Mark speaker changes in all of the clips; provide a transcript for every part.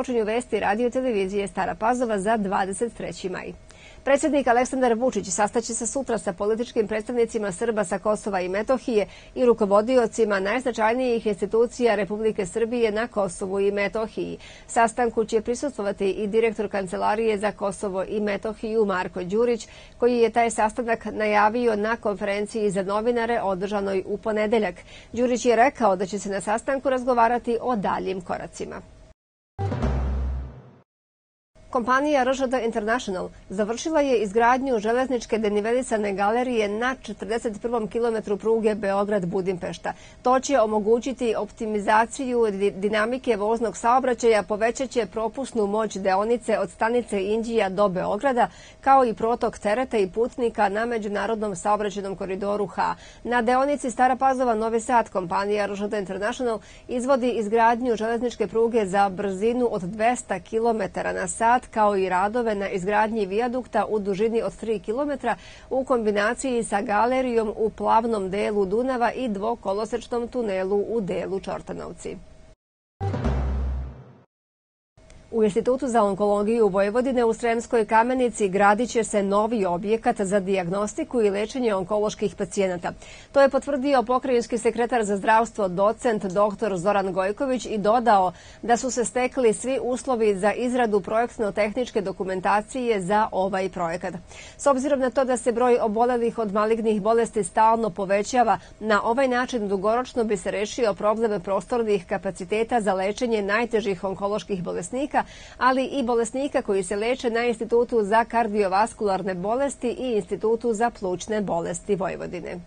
Speaker 1: počinju vesti radio televizije Stara Pazova za 23. maj. Predsjednik Aleksandar Vučić sastaće se sutra sa političkim predstavnicima Srba sa Kosova i Metohije i rukovodiocima najznačajnijih institucija Republike Srbije na Kosovu i Metohiji. Sastanku će prisutovati i direktor Kancelarije za Kosovo i Metohiju Marko Đurić, koji je taj sastanak najavio na konferenciji za novinare održanoj u ponedeljak. Đurić je rekao da će se na sastanku razgovarati o daljim koracima. Kompanija RŽD International završila je izgradnju železničke denivelisane galerije na 41. kilometru pruge Beograd-Budimpešta. To će omogućiti optimizaciju dinamike voznog saobraćaja, povećaće propusnu moć deonice od stanice Indija do Beograda, kao i protok tereta i putnika na međunarodnom saobraćenom koridoru H. Na deonici Stara Pazova Novi Sad kompanija RŽD International izvodi izgradnju železničke pruge za brzinu od 200 km na sat kao i radove na izgradnji vijadukta u dužini od 3 km u kombinaciji sa galerijom u plavnom delu Dunava i dvokolosečnom tunelu u delu Čortanovci. U Institutu za onkologiju Vojvodine u Sremskoj kamenici gradit će se novi objekat za diagnostiku i lečenje onkoloških pacijenata. To je potvrdio pokrajinski sekretar za zdravstvo docent dr. Zoran Gojković i dodao da su se stekli svi uslovi za izradu projektno-tehničke dokumentacije za ovaj projekat. S obzirom na to da se broj obolelih od malignih bolesti stalno povećava, na ovaj način dugoročno bi se rešio probleme prostornih kapaciteta za lečenje najtežih onkoloških bolesnika ali i bolesnika koji se leče na Institutu za kardiovaskularne bolesti i Institutu za plućne bolesti Vojvodine.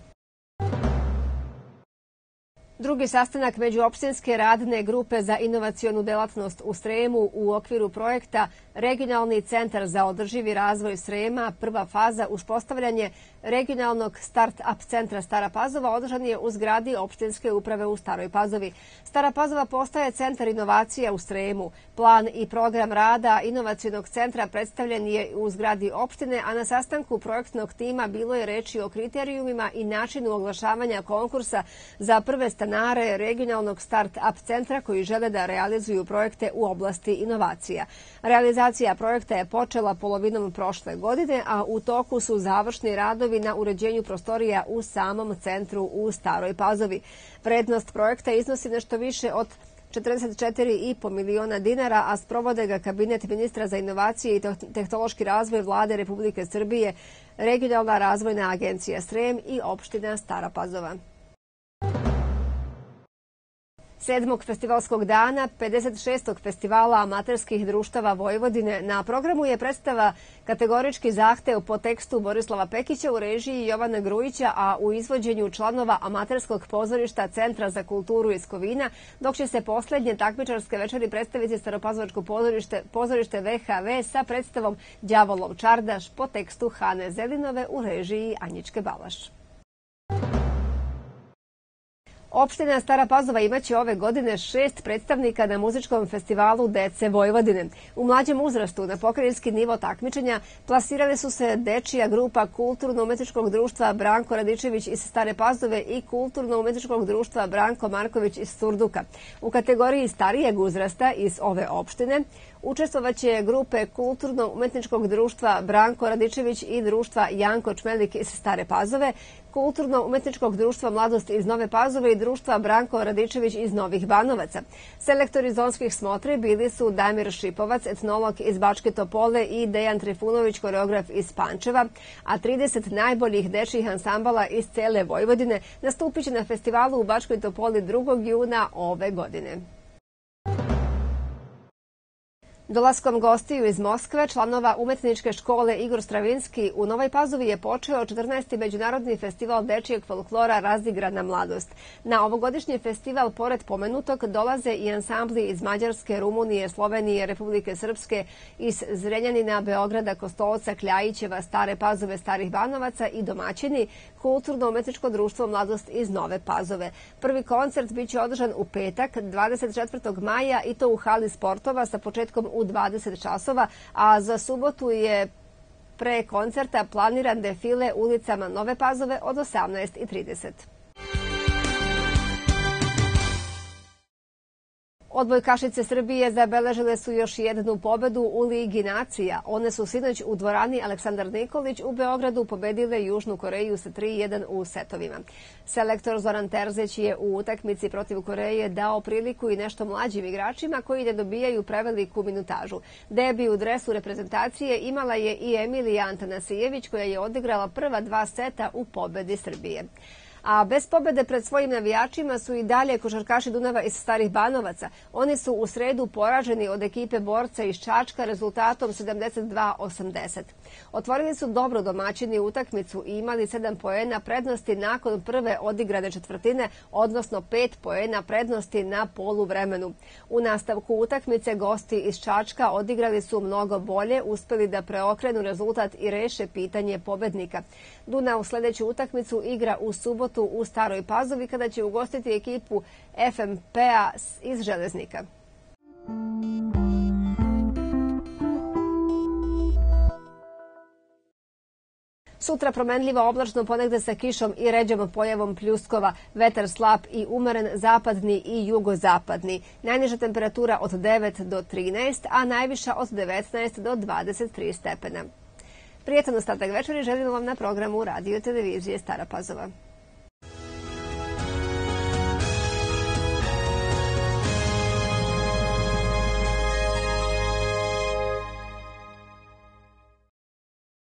Speaker 1: Drugi sastanak međuopštinske radne grupe za inovacijonu delatnost u Sremu u okviru projekta Regionalni centar za održivi razvoj Srema, prva faza uspostavljanje regionalnog start-up centra Stara Pazova održan je u zgradi opštinske uprave u Staroj Pazovi. Stara Pazova postaje centar inovacija u Sremu. Plan i program rada inovacijonog centra predstavljen je u zgradi opštine, a na sastanku projektnog tima bilo je reči o kriterijumima i načinu oglašavanja konkursa za prve stanare regionalnog start-up centra koji žele da realizuju projekte u oblasti inovacija. Realizacija projekta je počela polovinom prošle godine, a u toku su završni radovi na uređenju prostorija u samom centru u Staroj Pazovi. Vrednost projekta iznosi nešto više od 44,5 miliona dinara, a sprovode ga kabinet ministra za inovacije i tehnološki razvoj vlade Republike Srbije, regionalna razvojna agencija SREM i opština Stara Pazova sedmog festivalskog dana 56. festivala amaterskih društava Vojvodine. Na programu je predstava kategorički zahtev po tekstu Borislava Pekića u režiji Jovana Grujića, a u izvođenju članova amaterskog pozorišta Centra za kulturu iz Kovina, dok će se posljednje takmičarske večeri predstaviti Staropazovačko pozorište, pozorište VHV sa predstavom Đavolov Čardaš po tekstu Hane Zelinove u režiji Anjičke Balaš. Opština Stara Pazova imaće ove godine šest predstavnika na muzičkom festivalu Dece Vojvodine. U mlađem uzrastu na pokrajinski nivo takmičenja plasirale su se dečija grupa Kulturno-umetničkog društva Branko Radičević iz Stare Pazove i Kulturno-umetničkog društva Branko Marković iz Surduka. U kategoriji starijeg uzrasta iz ove opštine Učestvovaće grupe Kulturno-umetničkog društva Branko Radičević i društva Janko Čmelik iz Stare Pazove, Kulturno-umetničkog društva Mladost iz Nove Pazove i društva Branko Radičević iz Novih Banovaca. Selektori zonskih smotri bili su Damir Šipovac, etnolog iz Bačke Topole i Dejan Trifunović, koreograf iz Pančeva, a 30 najboljih dečjih ansambala iz cele Vojvodine nastupit će na festivalu u Bačkoj Topoli 2. juna ove godine. Dolaskom gostiju iz Moskve, članova umetničke škole Igor Stravinski u Novoj Pazovi je počeo 14. Međunarodni festival dečijeg folklora Razdigrana mladost. Na ovogodišnji festival, pored pomenutog, dolaze i ansambli iz Mađarske, Rumunije, Slovenije, Republike Srpske, iz Zrenjanina, Beograda, Kostolca, Kljajićeva, Stare Pazove, Starih Banovaca i domaćini Kulturno-umetničko društvo Mladost iz Nove Pazove. Prvi koncert biće održan u petak, 24. maja i to u hali sportova sa početkom u 20 časova, a za subotu je pre koncerta planiran defile ulicama Nove Pazove od 18.30. Odbojkašice Srbije zabeležile su još jednu pobedu u Ligi nacija. One su sinoć u dvorani Aleksandar Nikolić u Beogradu pobedile Južnu Koreju sa 3-1 u setovima. Selektor Zoran Terzić je u utakmici protiv Koreje dao priliku i nešto mlađim igračima koji ne dobijaju preveliku minutažu. Debi u dresu reprezentacije imala je i Emilija Antanasijević koja je odigrala prva dva seta u pobedi Srbije. A bez pobede pred svojim navijačima su i dalje košarkaši Dunava iz Starih Banovaca. Oni su u sredu poraženi od ekipe borca iz Čačka rezultatom 72-80. Otvorili su dobro domaćini utakmicu i imali 7 poena prednosti nakon prve odigrane četvrtine, odnosno 5 poena prednosti na polu vremenu. U nastavku utakmice gosti iz Čačka odigrali su mnogo bolje, uspeli da preokrenu rezultat i reše pitanje pobednika. Duna u sljedeću utakmicu igra u subotu u Staroj Pazovi kada će ugostiti ekipu FMP-a iz Železnika. Sutra promenljivo oblačno ponegde sa kišom i ređom pojavom pljuskova, vetar slab i umeren zapadni i jugozapadni. Najniža temperatura od 9 do 13, a najviša od 19 do 23 stepena. Prijetan ostatak večeri želimo vam na programu radio televizije Stara Pazova.